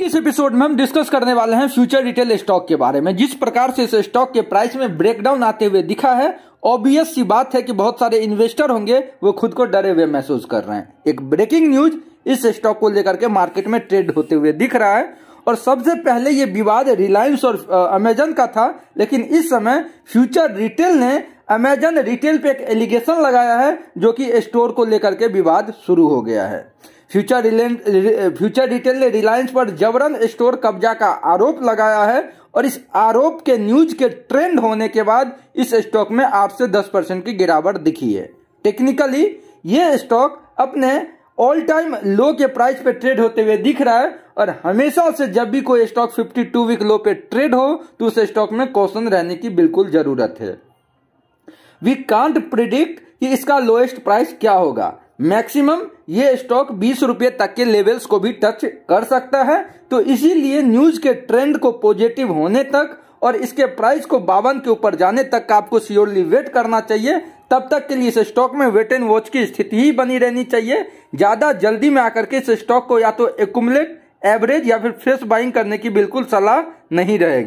इस एपिसोड में हम डिस्कस करने वाले हैं फ्यूचर रिटेल स्टॉक के बारे में। जिस प्रकार से इस स्टॉक के प्राइस में ब्रेकडाउन आते हुए दिखा है ऑब्वियस सी बात है कि बहुत सारे इन्वेस्टर होंगे, वो खुद को डरे हुए महसूस कर रहे हैं। एक ब्रेकिंग न्यूज़ इस स्टॉक को लेकर के मार्केट में ट्रेड होते हुए दिख रहा है। और सबसे पहले ये विवाद रिलायंस और अमेजन का था, लेकिन इस समय फ्यूचर रिटेल ने अमेजन रिटेल पे एक एलिगेशन लगाया है, जो कि स्टोर को लेकर के विवाद शुरू हो गया है। फ्यूचर फ्यूचर डिटेल ने रिलायंस पर जबरन स्टोर कब्जा का आरोप लगाया है और इस आरोप के न्यूज़ के ट्रेंड होने के बाद इस स्टॉक में आठ से दस परसेंट की गिरावट दिखी है। टेक्निकली, ये स्टॉक अपने ऑल टाइम लो के प्राइस पे ट्रेड होते हुए दिख रहा है और हमेशा से जब भी कोई स्टॉक 52 वीक लो पे ट्रेड हो तो उस स्टॉक में कौशन रहने की बिल्कुल ज़रूरत है। वी कांट प्रिडिक्ट कि इसका लोएस्ट प्राइस क्या होगा। मैक्सिमम ये स्टॉक बीस रुपए तक के लेवल्स को भी टच कर सकता है। तो इसीलिए न्यूज़ के ट्रेंड को पॉजिटिव होने तक और इसके प्राइस को बावन के ऊपर जाने तक का आपको सियोरली वेट करना चाहिए। तब तक के लिए इस स्टॉक में वेट एंड वॉच की स्थिति ही बनी रहनी चाहिए। ज़्यादा जल्दी में आकर के इस स्टॉक को या तो एकुमुलेट एवरेज या फिर फ्रेश बाइंग करने की बिल्कुल सलाह नहीं रहेगी।